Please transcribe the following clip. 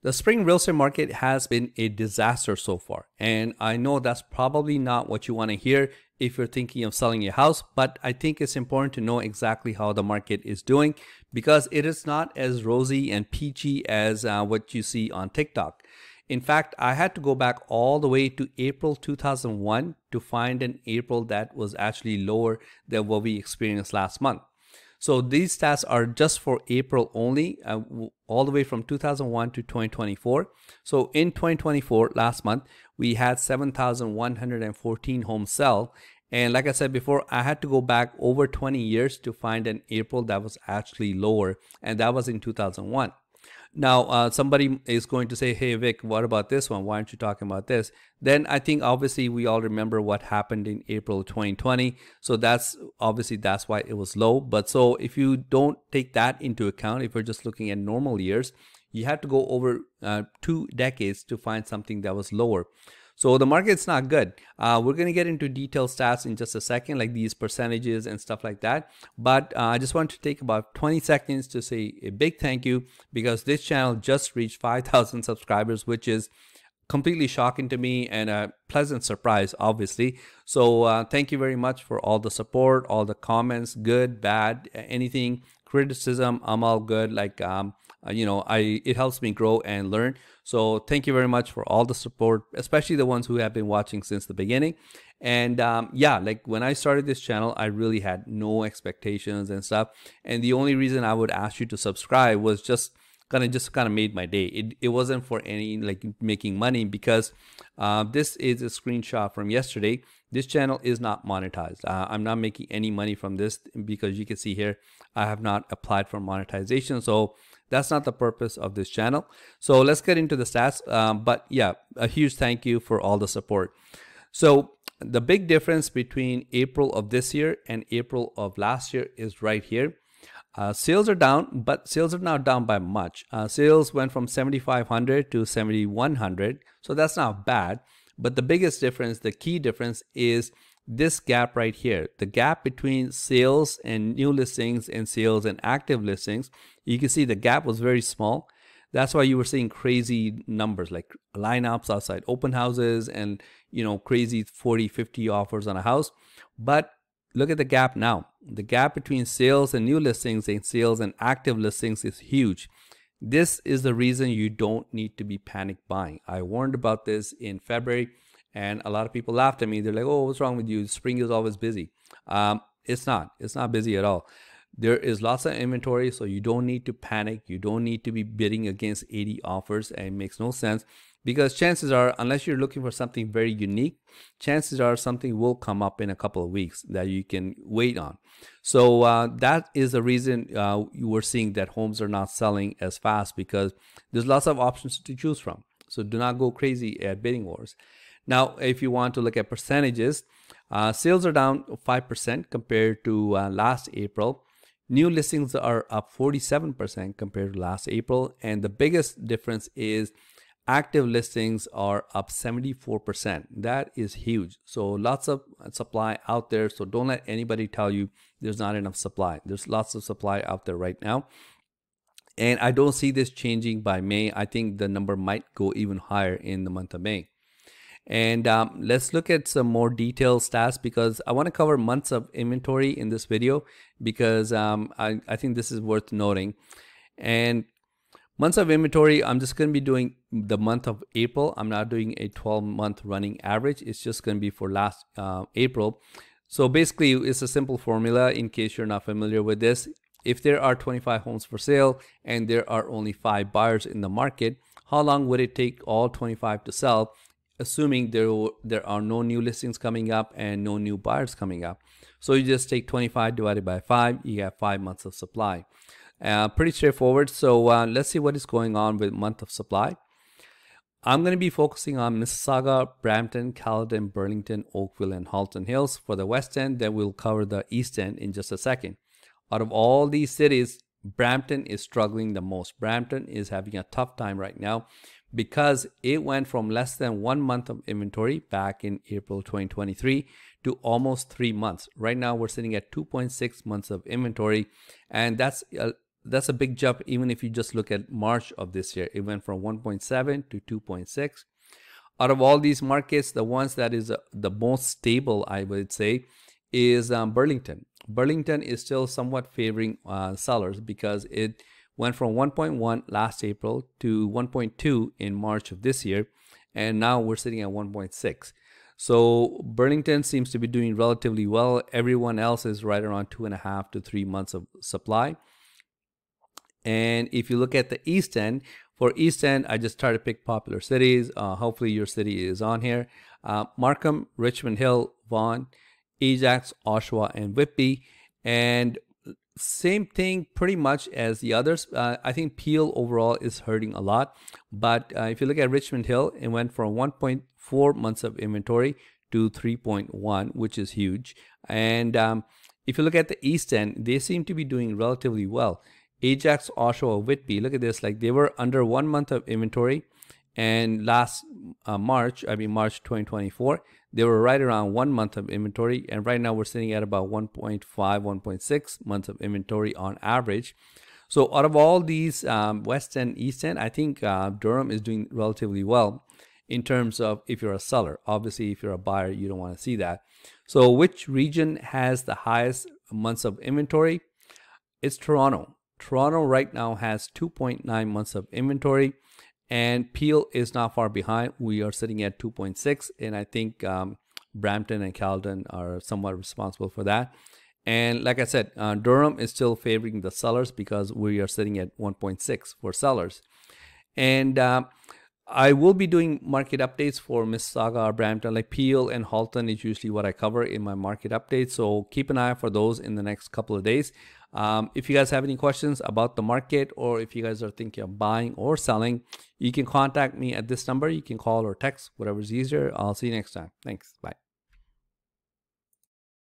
The spring real estate market has been a disaster so far. And I know that's probably not what you want to hear if you're thinking of selling your house, but I think it's important to know exactly how the market is doing because it is not as rosy and peachy as uh, what you see on TikTok. In fact, I had to go back all the way to April 2001 to find an April that was actually lower than what we experienced last month. So these stats are just for April only, uh, all the way from 2001 to 2024. So in 2024, last month, we had 7,114 homes sell. And like I said before, I had to go back over 20 years to find an April that was actually lower, and that was in 2001. Now, uh, somebody is going to say, Hey, Vic, what about this one? Why aren't you talking about this? Then I think obviously we all remember what happened in April 2020. So that's obviously that's why it was low. But so if you don't take that into account, if you're just looking at normal years, you have to go over uh, two decades to find something that was lower. So the market's not good. Uh, we're going to get into detailed stats in just a second, like these percentages and stuff like that. But uh, I just want to take about 20 seconds to say a big thank you because this channel just reached 5,000 subscribers, which is completely shocking to me and a pleasant surprise, obviously. So uh, thank you very much for all the support, all the comments, good, bad, anything, criticism. I'm all good. Like um, uh, you know i it helps me grow and learn. So thank you very much for all the support especially the ones who have been watching since the beginning. And um, yeah like when i started this channel i really had no expectations and stuff. And the only reason i would ask you to subscribe was just kind of just kind of made my day. It, it wasn't for any like making money because uh, this is a screenshot from yesterday. This channel is not monetized. Uh, i'm not making any money from this because you can see here i have not applied for monetization. So that's not the purpose of this channel. So let's get into the stats. Um, but yeah, a huge thank you for all the support. So the big difference between April of this year and April of last year is right here. Uh, sales are down, but sales are not down by much. Uh, sales went from 7,500 to 7,100. So that's not bad. But the biggest difference, the key difference is this gap right here, the gap between sales and new listings and sales and active listings, you can see the gap was very small. That's why you were seeing crazy numbers like lineups outside open houses and, you know, crazy 40, 50 offers on a house. But look at the gap now. The gap between sales and new listings and sales and active listings is huge. This is the reason you don't need to be panic buying. I warned about this in February and a lot of people laughed at me. They're like, "Oh, what's wrong with you? Spring is always busy." Um, it's not. It's not busy at all. There is lots of inventory, so you don't need to panic. You don't need to be bidding against 80 offers, and it makes no sense because chances are, unless you're looking for something very unique, chances are something will come up in a couple of weeks that you can wait on. So uh, that is the reason uh, you were seeing that homes are not selling as fast because there's lots of options to choose from. So do not go crazy at bidding wars. Now, if you want to look at percentages, uh, sales are down 5% compared to uh, last April. New listings are up 47% compared to last April. And the biggest difference is active listings are up 74%. That is huge. So lots of supply out there. So don't let anybody tell you there's not enough supply. There's lots of supply out there right now. And I don't see this changing by May. I think the number might go even higher in the month of May. And um, let's look at some more detailed stats because I want to cover months of inventory in this video because um, I, I think this is worth noting. And months of inventory, I'm just going to be doing the month of April. I'm not doing a 12 month running average. It's just going to be for last uh, April. So basically, it's a simple formula in case you're not familiar with this. If there are 25 homes for sale and there are only five buyers in the market, how long would it take all 25 to sell? Assuming there there are no new listings coming up and no new buyers coming up. So you just take 25 divided by 5, you have 5 months of supply. Uh, pretty straightforward. So uh, let's see what is going on with month of supply. I'm going to be focusing on Mississauga, Brampton, Caledon, Burlington, Oakville, and Halton Hills for the West End. Then we'll cover the East End in just a second. Out of all these cities, Brampton is struggling the most. Brampton is having a tough time right now because it went from less than one month of inventory back in April 2023 to almost three months. Right now, we're sitting at 2.6 months of inventory, and that's uh, that's a big jump even if you just look at March of this year. It went from 1.7 to 2.6. Out of all these markets, the ones that is uh, the most stable, I would say, is um, Burlington. Burlington is still somewhat favoring uh, sellers because it went from 1.1 last April to 1.2 in March of this year, and now we're sitting at 1.6. So Burlington seems to be doing relatively well. Everyone else is right around two and a half to three months of supply. And if you look at the East End, for East End, I just try to pick popular cities. Uh, hopefully, your city is on here. Uh, Markham, Richmond Hill, Vaughan, Ajax, Oshawa, and Whitby. And same thing pretty much as the others. Uh, I think Peel overall is hurting a lot. But uh, if you look at Richmond Hill, it went from 1.4 months of inventory to 3.1, which is huge. And um, if you look at the East End, they seem to be doing relatively well. Ajax, Oshawa, Whitby. Look at this. Like they were under one month of inventory. And last uh, March, I mean March 2024, they were right around one month of inventory. And right now we're sitting at about 1.5, 1.6 months of inventory on average. So out of all these um, West and East End, I think uh, Durham is doing relatively well in terms of if you're a seller. Obviously, if you're a buyer, you don't want to see that. So which region has the highest months of inventory? It's Toronto. Toronto right now has 2.9 months of inventory and Peel is not far behind. We are sitting at 2.6 and I think um, Brampton and Caledon are somewhat responsible for that. And like I said, uh, Durham is still favoring the sellers because we are sitting at 1.6 for sellers. And uh, I will be doing market updates for Mississauga or Brampton, like Peel and Halton is usually what I cover in my market updates. So keep an eye for those in the next couple of days. Um, if you guys have any questions about the market or if you guys are thinking of buying or selling, you can contact me at this number. You can call or text, whatever's easier. I'll see you next time. Thanks. Bye.